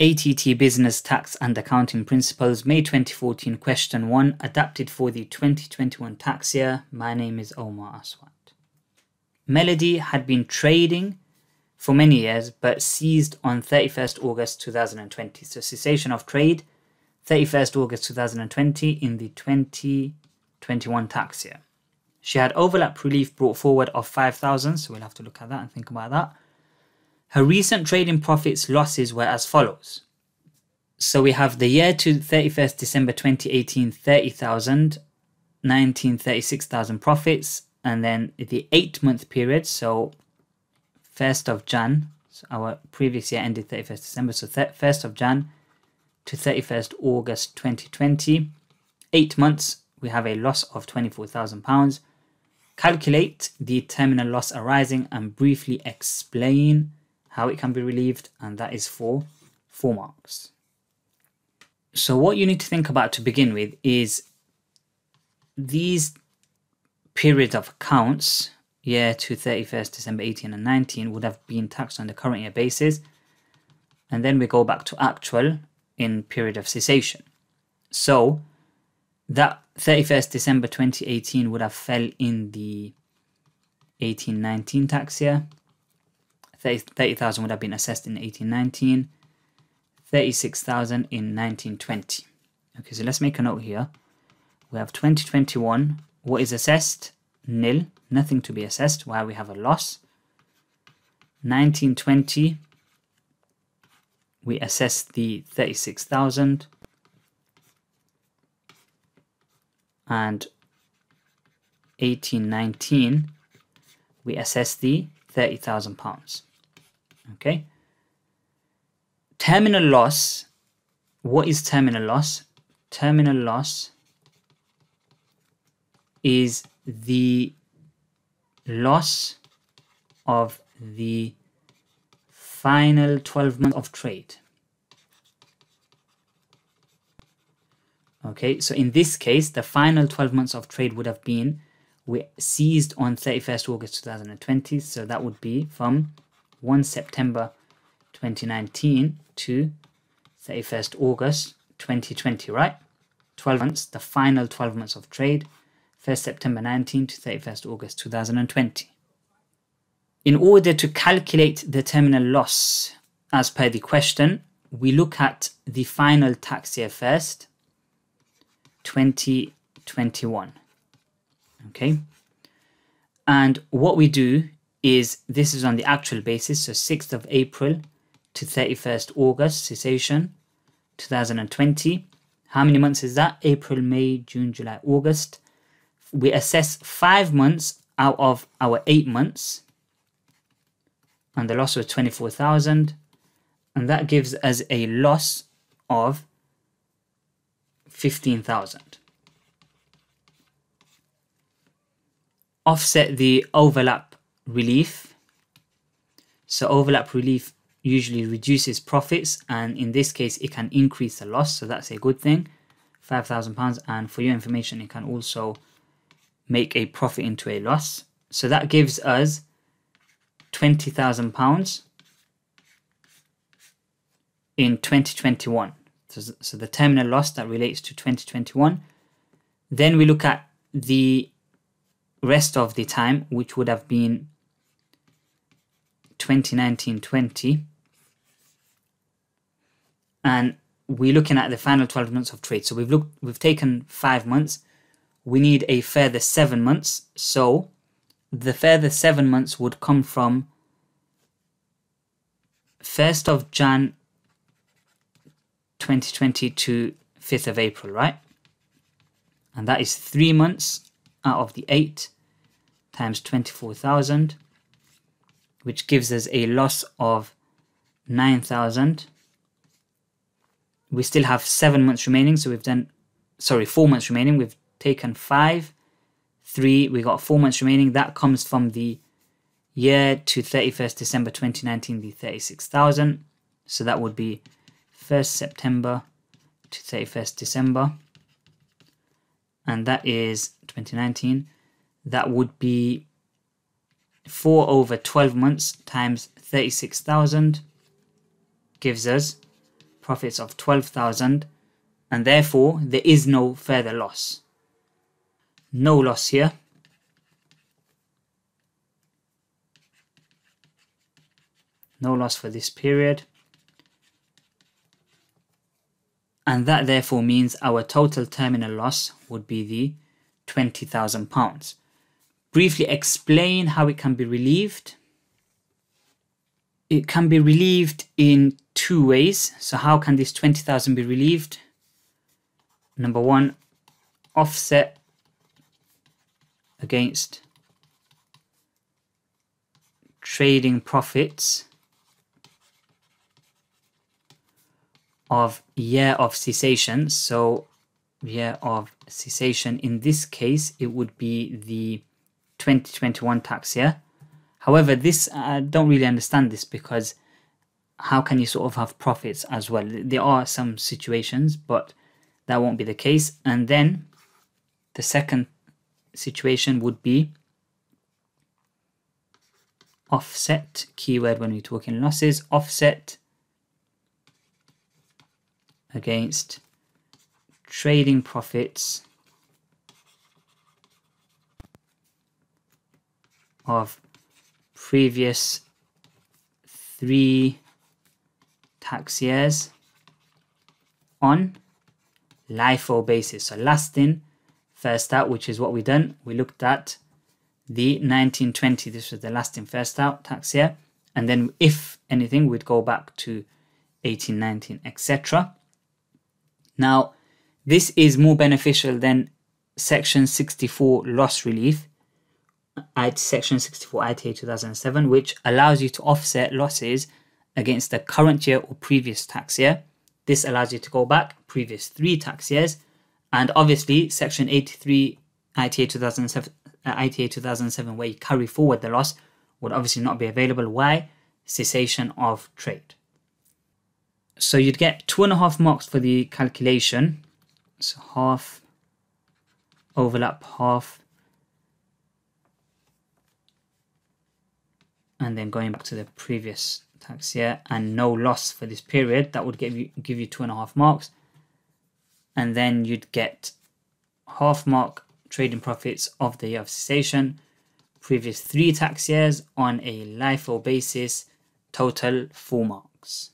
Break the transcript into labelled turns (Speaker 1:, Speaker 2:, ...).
Speaker 1: ATT Business Tax and Accounting Principles, May 2014, Question 1, adapted for the 2021 tax year. My name is Omar Aswat. Melody had been trading for many years but ceased on 31st August 2020. So, cessation of trade 31st August 2020 in the 2021 tax year. She had overlap relief brought forward of 5,000, so we'll have to look at that and think about that. Her recent trading profits losses were as follows. So we have the year to 31st December 2018 30,000, 19 36,000 profits, and then the eight month period. So 1st of Jan, so our previous year ended 31st December, so 1st of Jan to 31st August 2020, eight months, we have a loss of 24,000 pounds. Calculate the terminal loss arising and briefly explain how it can be relieved, and that is for four marks. So, what you need to think about to begin with is these periods of accounts, year to 31st December 18 and 19, would have been taxed on the current year basis. And then we go back to actual in period of cessation. So, that 31st December 2018 would have fell in the 1819 tax year 30,000 would have been assessed in 1819, 36,000 in 1920. Okay, so let's make a note here. We have 2021. What is assessed? Nil, nothing to be assessed, Why we have a loss. 1920, we assess the 36,000. And 1819, we assess the 30,000 pounds. Okay. Terminal loss. What is terminal loss? Terminal loss is the loss of the final 12 months of trade. Okay, so in this case, the final 12 months of trade would have been we seized on 31st August 2020, so that would be from 1 September 2019 to 31st August 2020, right? 12 months, the final 12 months of trade, 1st September 19 to 31st August 2020. In order to calculate the terminal loss as per the question, we look at the final tax year first, 2021. Okay. And what we do is this is on the actual basis, so 6th of April to 31st August cessation 2020. How many months is that? April, May, June, July, August. We assess five months out of our eight months, and the loss was 24,000, and that gives us a loss of 15,000. Offset the overlap relief. So overlap relief usually reduces profits and in this case it can increase the loss. So that's a good thing. £5,000 and for your information it can also make a profit into a loss. So that gives us £20,000 in 2021 so, so the terminal loss that relates to 2021 then we look at the rest of the time which would have been 2019-20 and we're looking at the final 12 months of trade. So we've looked we've taken five months. We need a further seven months. So the further seven months would come from 1st of Jan 2020 to 5th of April right? And that is three months out of the eight times 24,000 which gives us a loss of 9,000. We still have seven months remaining, so we've done, sorry, four months remaining. We've taken five, three, we got four months remaining. That comes from the year to 31st December 2019, the 36,000. So that would be 1st September to 31st December. And that is 2019. That would be 4 over 12 months times 36,000 gives us profits of 12,000 and therefore there is no further loss. No loss here. No loss for this period. And that therefore means our total terminal loss would be the £20,000. Briefly explain how it can be relieved. It can be relieved in two ways. So how can this 20,000 be relieved? Number one, offset against trading profits of year of cessation. So year of cessation, in this case, it would be the 2021 tax year. However, this I don't really understand this because how can you sort of have profits as well? There are some situations, but that won't be the case. And then the second situation would be offset keyword when we're talking losses offset against trading profits of previous three tax years on LIFO basis. So last in, first out, which is what we done. We looked at the 1920, this was the last in, first out tax year. And then if anything, we'd go back to 1819, etc. Now, this is more beneficial than Section 64 loss relief, Section 64 ITA 2007, which allows you to offset losses against the current year or previous tax year. This allows you to go back previous three tax years, and obviously Section 83 ITA 2007, uh, ITA 2007, where you carry forward the loss, would obviously not be available. Why? Cessation of trade. So you'd get two and a half marks for the calculation. So half overlap half and then going back to the previous tax year and no loss for this period that would give you give you two and a half marks. And then you'd get half mark trading profits of the year of cessation previous three tax years on a LIFO basis total four marks